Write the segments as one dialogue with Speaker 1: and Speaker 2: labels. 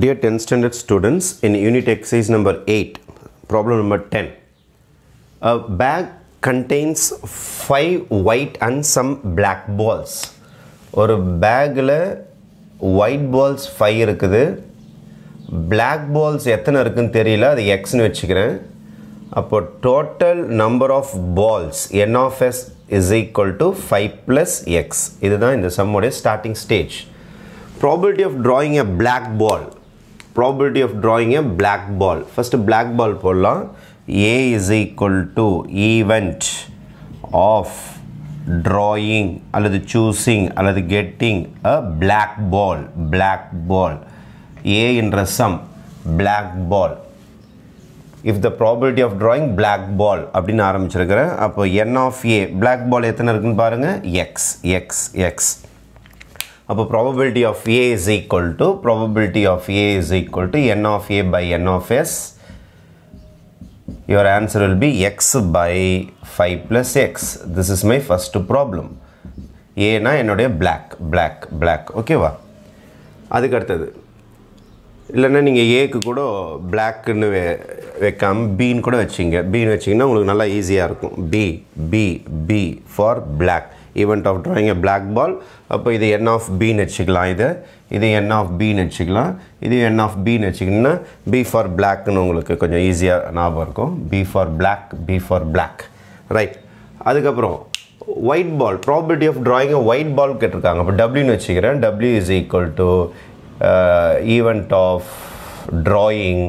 Speaker 1: Dear 10th standard students, in unit exercise number 8, problem number 10. A bag contains 5 white and some black balls. ஒரு பேக்கில் white balls five இருக்குது. Black balls எத்தனை இருக்குன்னு தெரியல அது எக்ஸ்னு வச்சுக்கிறேன். அப்போது total number of balls n of S is equal to five plus x இதுதான் இந்த சம்முடைய starting stage probability of drawing a black ball probability of drawing a black ball first black ball போடலாம் a is equal to event of drawing அல்லது choosing அல்லது getting a black ball black ball a என்ற sum black ball if the probability of drawing black ball அப்படின்னு ஆரம்பிச்சிருக்கிறேன் அப்போ n of a black ball எத்தனை இருக்குன்னு பாருங்க x x x அப்போ probability of a is equal to probability of a is equal to n of a by n of s your answer will be x by 5 plus x this is my first problem ஏனா என்னுடைய black black black ஓகேவா அதுக்கு அடுத்தது இல்லைன்னா நீங்கள் ஏக்கு கூட பிளாக்குன்னு வெ வைக்காம பீன்னு கூட வச்சிங்க பீன்னு வச்சிங்கன்னா உங்களுக்கு நல்லா ஈஸியாக இருக்கும் B B B for black event of drawing a black ball. அப்போ இது என் ஆஃப் பின்னு வச்சுக்கலாம் இது. இது என் ஆஃப் பின்னு வச்சுக்கலாம். இது என் ஆஃப் பின்னு வச்சுக்கிங்கன்னா பி ஃபார் பிளாக்னு உங்களுக்கு கொஞ்சம் ஈஸியாக ஞாபகம் இருக்கும். B for black B for black right அதுக்கப்புறம் white ball probability of drawing white ball கேட்டிருக்காங்க. அப்போ டபிள்யூன்னு வச்சுக்கிறேன். W is equal to event of drawing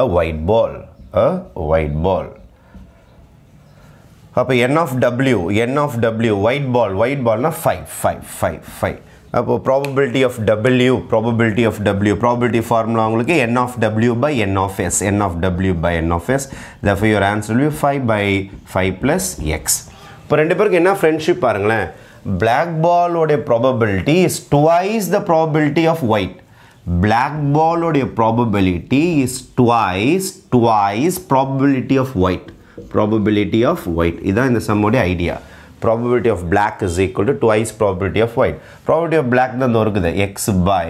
Speaker 1: a white ball. A white ball. அப்போ n of W n of W white ball white பால்னால் five five five five அப்போ probability of W probability of W probability formula உங்களுக்கு n of W by n of S n of W by n of S therefore your answer will five by five plus x இப்போ ரெண்டு பேருக்கு என்ன friendship பாருங்களேன். Black பாலோடைய probability is is the probability of white black பாலோடைய probability is probability is probability of white probability of white இதான் இந்த சம்முடைய idea probability of black is equal to twice probability of white probability of black தான் இருக்குது x by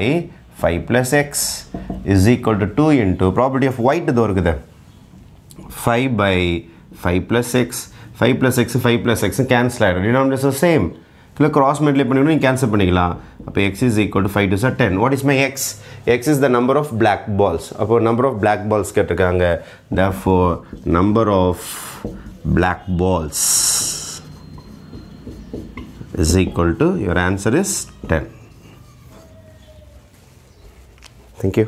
Speaker 1: 5 plus x is equal to 2 into probability of white இது இருக்குது 5 by 5 plus x 5 plus x 5 plus x cancel ஆகிடும் denominator is the same இல்லை cross மெட்லே பண்ணிக்கணும் நீங்கள் cancel பண்ணிக்கலாம். அப்போ x is equal to five two sir ten what is my x x is the number of black balls அப்போ number of black balls கேட்டிருக்காங்க. Therefore number of black balls is equal to your answer is ten thank you